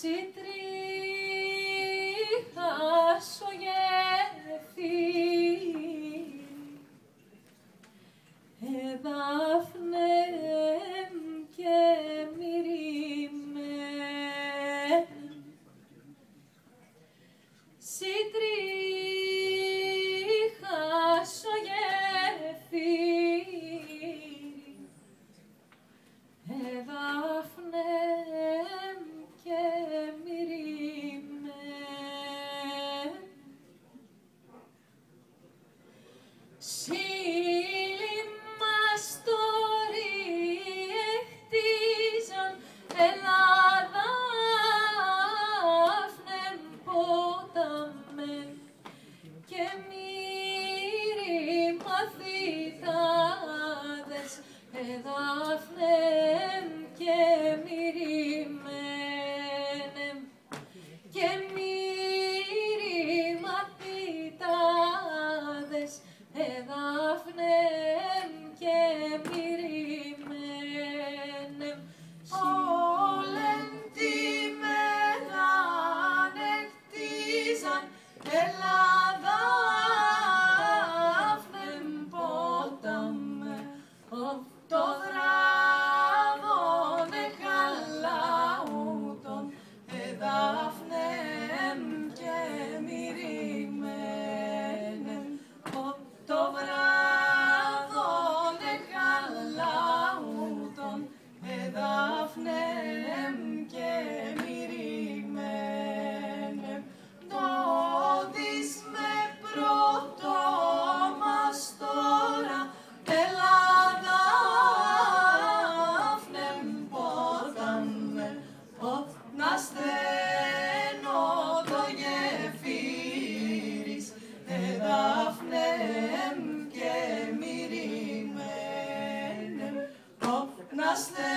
Συντρίχα σου γερθεί, εδάφνε και μυρίμαι. Μαθητάδες εδάφνεμ και μυριμένεμ και just there.